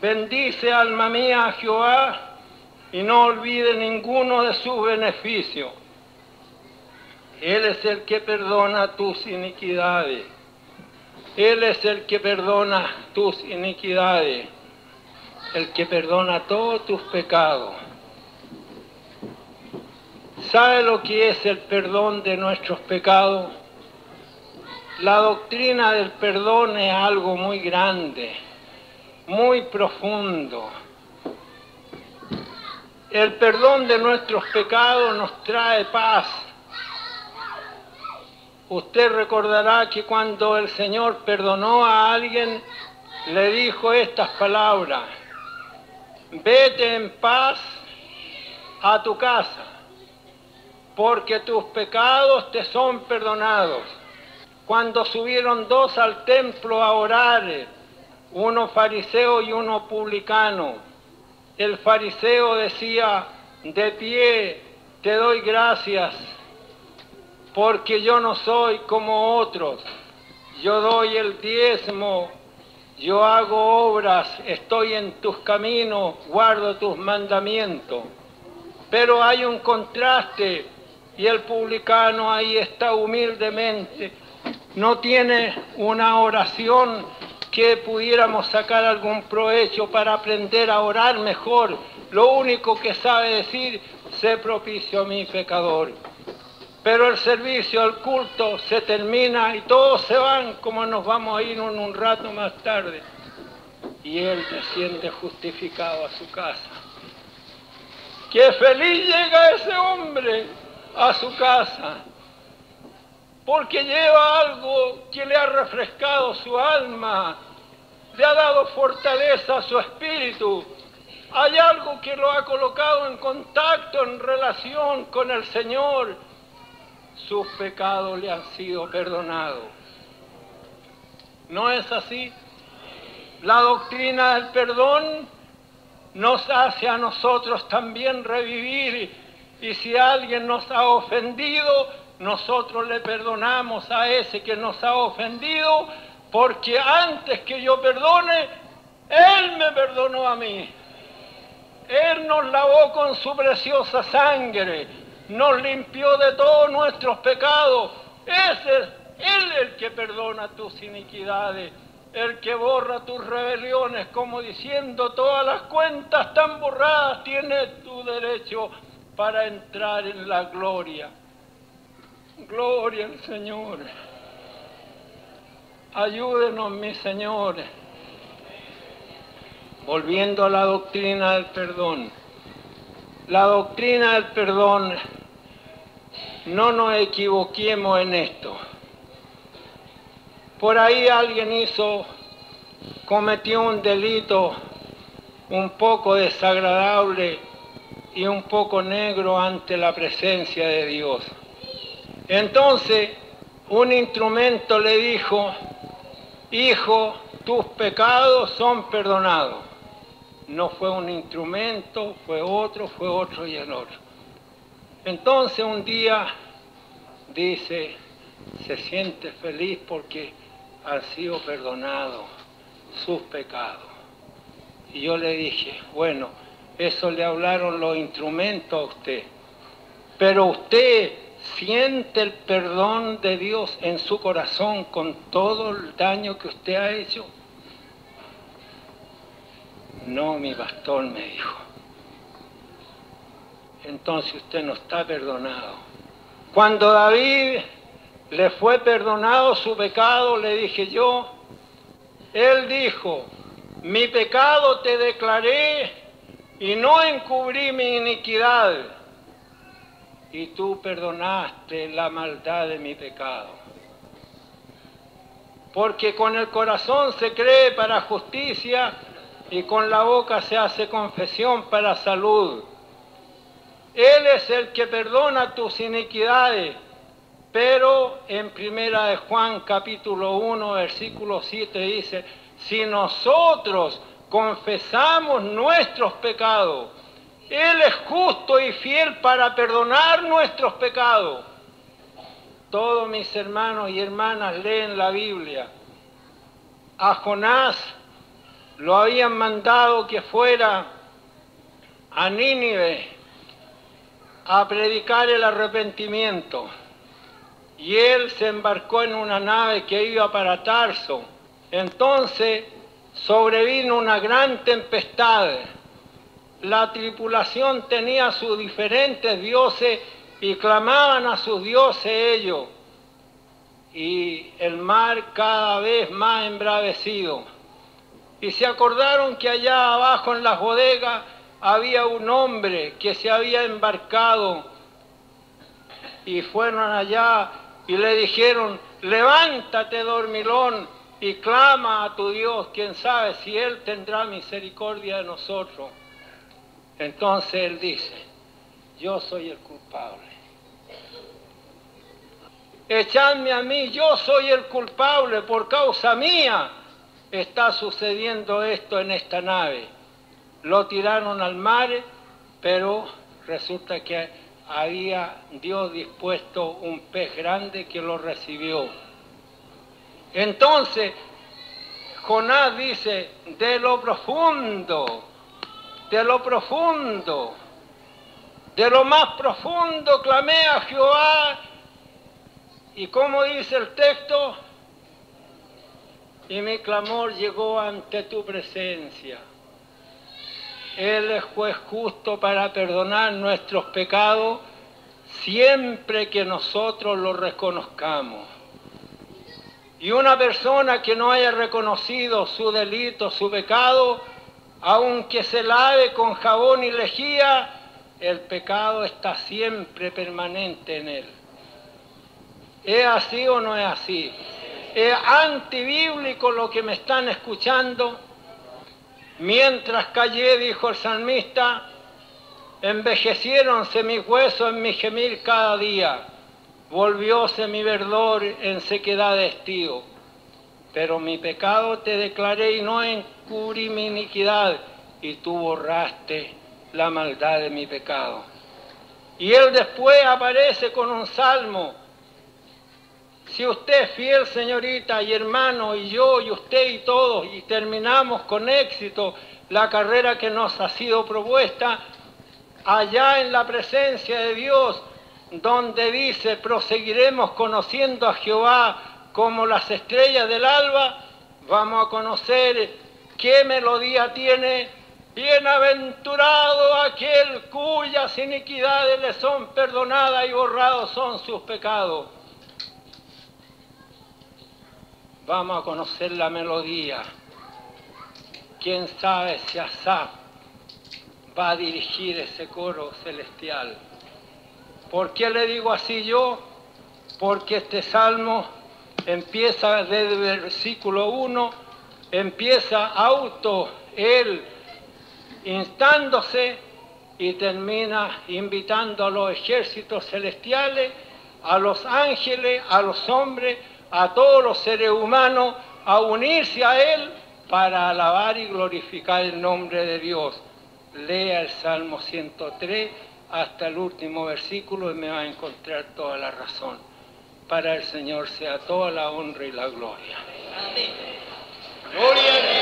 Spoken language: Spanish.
Bendice alma mía a Jehová y no olvide ninguno de sus beneficios. Él es el que perdona tus iniquidades. Él es el que perdona tus iniquidades. El que perdona todos tus pecados. ¿Sabe lo que es el perdón de nuestros pecados? La doctrina del perdón es algo muy grande, muy profundo. El perdón de nuestros pecados nos trae paz. Usted recordará que cuando el Señor perdonó a alguien, le dijo estas palabras, vete en paz a tu casa porque tus pecados te son perdonados. Cuando subieron dos al templo a orar, uno fariseo y uno publicano, el fariseo decía, de pie te doy gracias, porque yo no soy como otros, yo doy el diezmo, yo hago obras, estoy en tus caminos, guardo tus mandamientos. Pero hay un contraste y el publicano ahí está humildemente. No tiene una oración que pudiéramos sacar algún provecho para aprender a orar mejor. Lo único que sabe decir, sé propicio a mi pecador. Pero el servicio, el culto se termina y todos se van como nos vamos a ir un rato más tarde. Y él desciende justificado a su casa. ¡Qué feliz llega ese hombre! a su casa, porque lleva algo que refrescado su alma, le ha dado fortaleza a su espíritu. Hay algo que lo ha colocado en contacto, en relación con el Señor. Sus pecados le han sido perdonados. ¿No es así? La doctrina del perdón nos hace a nosotros también revivir y si alguien nos ha ofendido, nosotros le perdonamos a ese que nos ha ofendido, porque antes que yo perdone, Él me perdonó a mí. Él nos lavó con su preciosa sangre, nos limpió de todos nuestros pecados. Es Él el que perdona tus iniquidades, el que borra tus rebeliones, como diciendo todas las cuentas están borradas, tienes tu derecho para entrar en la gloria. Gloria al Señor. Ayúdenos, mi Señor. Volviendo a la doctrina del perdón. La doctrina del perdón, no nos equivoquemos en esto. Por ahí alguien hizo, cometió un delito un poco desagradable y un poco negro ante la presencia de Dios. Entonces un instrumento le dijo, hijo, tus pecados son perdonados. No fue un instrumento, fue otro, fue otro y el otro. Entonces un día dice, se siente feliz porque han sido perdonados sus pecados. Y yo le dije, bueno, eso le hablaron los instrumentos a usted. Pero usted siente el perdón de Dios en su corazón con todo el daño que usted ha hecho. No, mi pastor me dijo. Entonces usted no está perdonado. Cuando David le fue perdonado su pecado, le dije yo, él dijo, mi pecado te declaré y no encubrí mi iniquidad, y tú perdonaste la maldad de mi pecado. Porque con el corazón se cree para justicia y con la boca se hace confesión para salud. Él es el que perdona tus iniquidades, pero en primera de Juan capítulo 1 versículo 7 dice, si nosotros confesamos nuestros pecados, Él es justo y fiel para perdonar nuestros pecados. Todos mis hermanos y hermanas leen la Biblia. A Jonás lo habían mandado que fuera a Nínive a predicar el arrepentimiento. Y él se embarcó en una nave que iba para Tarso. Entonces sobrevino una gran tempestad. La tripulación tenía sus diferentes dioses y clamaban a sus dioses ellos. Y el mar cada vez más embravecido. Y se acordaron que allá abajo en las bodegas había un hombre que se había embarcado y fueron allá y le dijeron, levántate dormilón y clama a tu Dios, quién sabe si Él tendrá misericordia de nosotros. Entonces Él dice, yo soy el culpable. Echadme a mí, yo soy el culpable por causa mía está sucediendo esto en esta nave. Lo tiraron al mar, pero resulta que había Dios dispuesto un pez grande que lo recibió. Entonces, Jonás dice, de lo profundo, de lo profundo, de lo más profundo clamé a Jehová. Y como dice el texto, y mi clamor llegó ante tu presencia. Él es juez justo para perdonar nuestros pecados siempre que nosotros los reconozcamos. Y una persona que no haya reconocido su delito, su pecado, aunque se lave con jabón y lejía, el pecado está siempre permanente en él. ¿Es así o no es así? es antibíblico lo que me están escuchando. Mientras callé, dijo el salmista, envejeciéronse mis huesos en mi gemir cada día, volvióse mi verdor en sequedad de estío. Pero mi pecado te declaré y no encubrí mi iniquidad, y tú borraste la maldad de mi pecado. Y él después aparece con un salmo si usted es fiel, señorita, y hermano, y yo, y usted, y todos, y terminamos con éxito la carrera que nos ha sido propuesta, allá en la presencia de Dios, donde dice, proseguiremos conociendo a Jehová como las estrellas del alba, vamos a conocer qué melodía tiene. Bienaventurado aquel cuyas iniquidades le son perdonadas y borrados son sus pecados. Vamos a conocer la melodía. Quién sabe si Asaf va a dirigir ese coro celestial. ¿Por qué le digo así yo? Porque este salmo empieza desde el versículo 1, empieza auto, él instándose y termina invitando a los ejércitos celestiales, a los ángeles, a los hombres, a todos los seres humanos a unirse a Él para alabar y glorificar el nombre de Dios. Lea el Salmo 103 hasta el último versículo y me va a encontrar toda la razón. Para el Señor sea toda la honra y la gloria. Amén. Gloria a Dios.